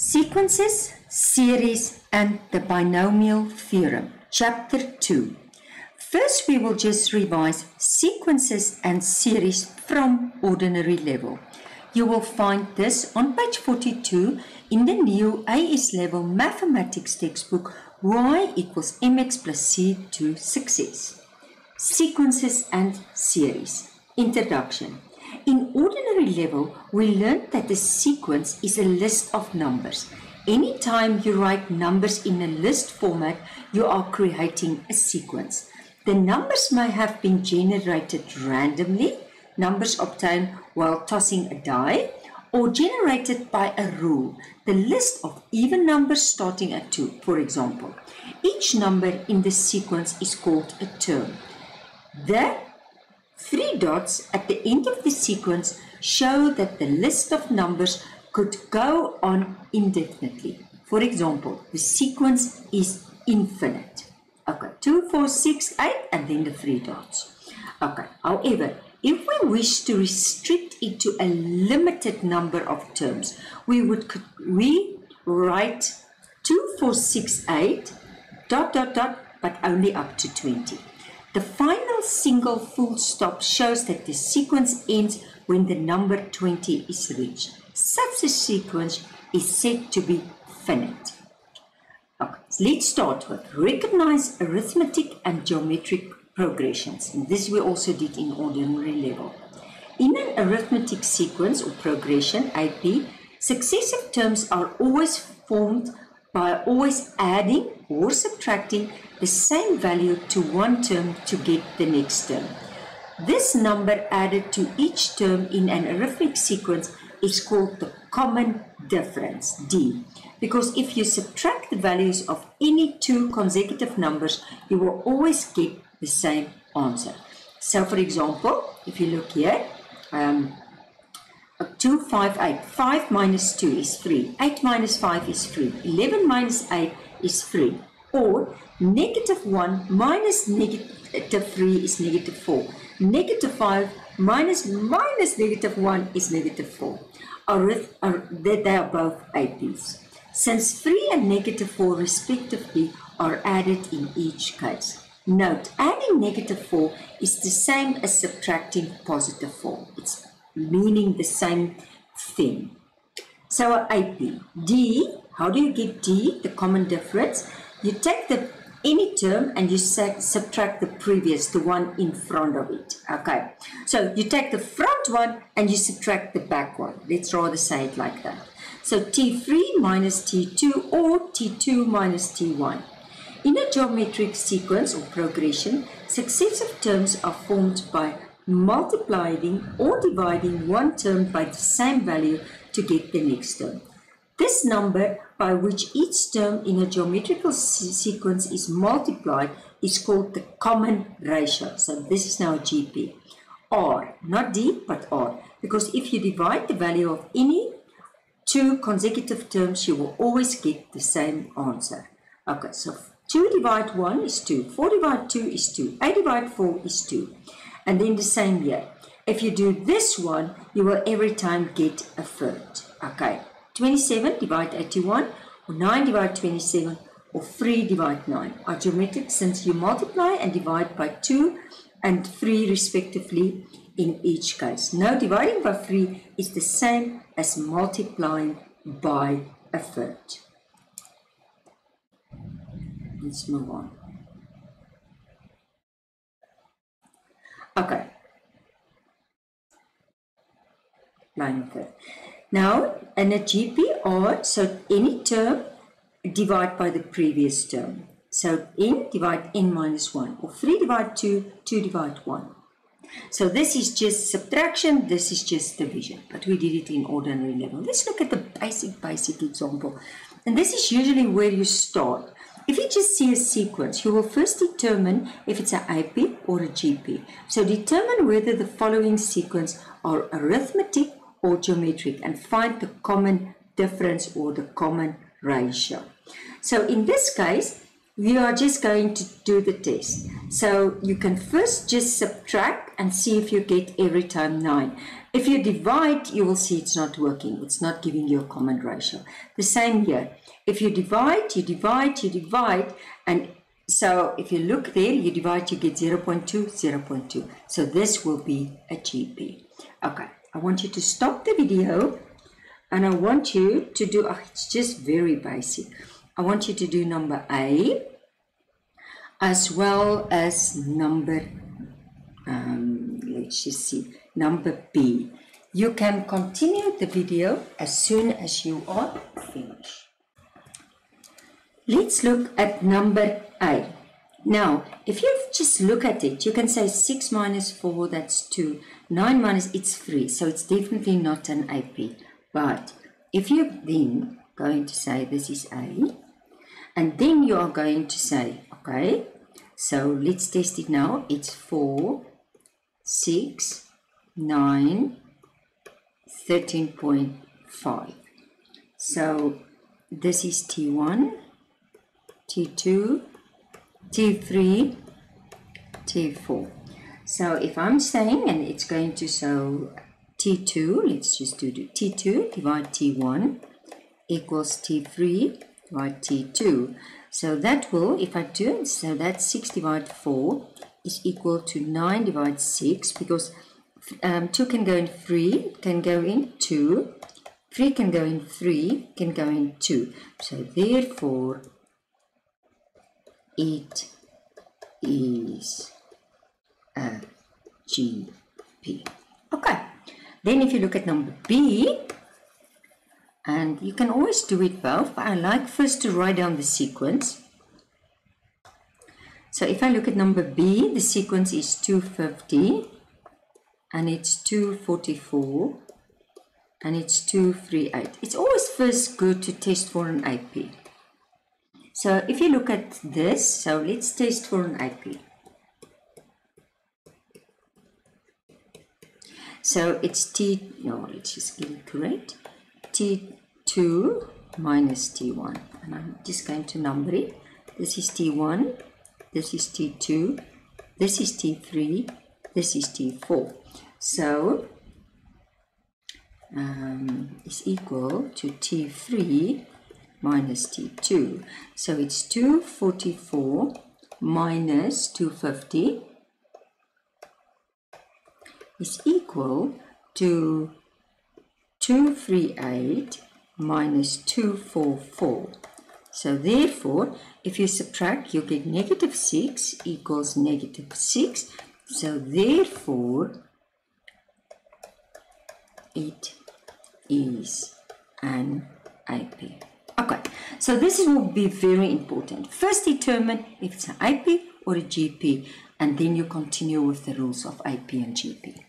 Sequences, series and the binomial theorem. Chapter 2. First we will just revise sequences and series from ordinary level. You will find this on page 42 in the new AS level mathematics textbook y equals mx plus c to success. Sequences and series. Introduction. In ordinary level, we learned that the sequence is a list of numbers. Anytime you write numbers in a list format, you are creating a sequence. The numbers may have been generated randomly, numbers obtained while tossing a die, or generated by a rule, the list of even numbers starting at 2, for example. Each number in the sequence is called a term. The Three dots at the end of the sequence show that the list of numbers could go on indefinitely. For example, the sequence is infinite. Okay, 2, 4, 6, 8, and then the three dots. Okay, however, if we wish to restrict it to a limited number of terms, we would we write 2, 4, 6, 8, dot, dot, dot, but only up to 20. The final single full stop shows that the sequence ends when the number 20 is reached. Such a sequence is said to be finite. Okay, let's start with recognize arithmetic and geometric progressions. And this we also did in ordinary level. In an arithmetic sequence or progression, AP, successive terms are always formed by always adding or subtracting the same value to one term to get the next term. This number added to each term in an arithmetic sequence is called the common difference, D. Because if you subtract the values of any two consecutive numbers, you will always get the same answer. So for example, if you look here, um, 2, 5, 8. 5 minus 2 is 3. 8 minus 5 is 3. 11 minus 8 is 3. Or negative 1 minus negative 3 is negative 4. Negative 5 minus minus negative 1 is negative 4. Or, or they are both APs. Since 3 and negative 4 respectively are added in each case. Note, adding negative 4 is the same as subtracting positive 4. It's meaning the same thing. So AP, D, how do you get D, the common difference? You take the any term and you subtract the previous, the one in front of it. Okay, so you take the front one and you subtract the back one. Let's rather say it like that. So T3 minus T2 or T2 minus T1. In a geometric sequence or progression, successive terms are formed by multiplying or dividing one term by the same value to get the next term. This number by which each term in a geometrical sequence is multiplied is called the common ratio. So this is now GP. R, not D, but R. Because if you divide the value of any two consecutive terms, you will always get the same answer. Okay, so 2 divided 1 is 2, 4 divided 2 is 2, 8 divided 4 is 2 and then the same year. If you do this one, you will every time get a third. Okay, 27 divide 81, or 9 divide 27, or 3 divide 9 are geometric since you multiply and divide by 2 and 3 respectively in each case. Now dividing by 3 is the same as multiplying by a third. Let's move on. Okay. Line. Now, in a GP or so any term divide by the previous term. So n divide n minus 1 or 3 divide 2, 2 divide 1. So this is just subtraction, this is just division, but we did it in ordinary level. Let's look at the basic, basic example. And this is usually where you start. If you just see a sequence, you will first determine if it's an AP or a GP. So determine whether the following sequence are arithmetic or geometric and find the common difference or the common ratio. So in this case, we are just going to do the test. So you can first just subtract and see if you get every time 9. If you divide, you will see it's not working. It's not giving you a common ratio. The same here. If you divide, you divide, you divide, and so if you look there, you divide, you get 0 0.2, 0 0.2. So this will be a GP. Okay, I want you to stop the video and I want you to do, oh, it's just very basic. I want you to do number A as well as number, um, let's just see, number B. You can continue the video as soon as you are finished. Let's look at number A. Now, if you just look at it, you can say 6 minus 4, that's 2. 9 minus, it's 3, so it's definitely not an AP. But if you're then going to say this is A, and then you are going to say, okay, so let's test it now. It's 4, 6, 9, 13.5. So this is T1, T2, T3, T4. So if I'm saying, and it's going to so T2, let's just do T2 divide T1 equals T3 divide T2. So that will, if I do, so that's 6 divided 4 is equal to 9 divided 6 because um, 2 can go in 3, can go in 2, 3 can go in 3, can go in 2. So therefore, it is a GP. Okay, then if you look at number B, and you can always do it both, I like first to write down the sequence. So if I look at number B, the sequence is 250 and it's 244 and it's 238. It's always first good to test for an AP. So if you look at this, so let's test for an AP. So it's T, no, let's just get it correct. T2 minus T1. And I'm just going to number it. This is T1, this is T2, this is T3, this is T4. So, um, is equal to T3 minus T2. So it's 244 minus 250 is equal to 238 minus 244. So therefore, if you subtract, you get negative 6 equals negative 6. So therefore, it is an AP. So this will be very important. First determine if it's an AP or a GP, and then you continue with the rules of AP and GP.